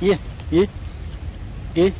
c h i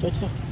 再见。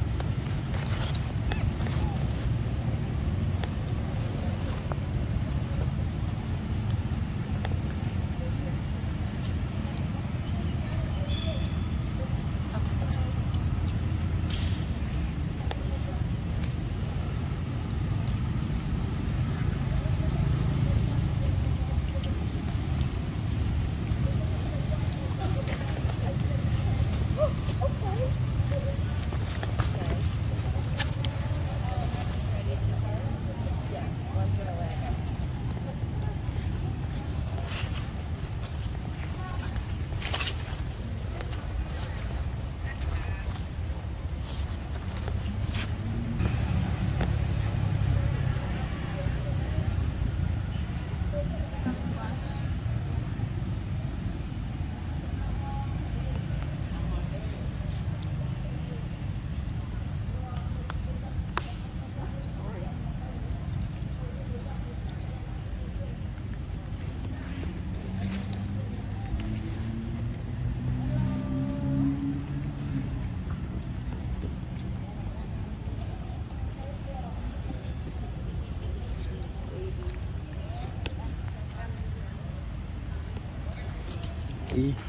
E.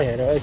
I had.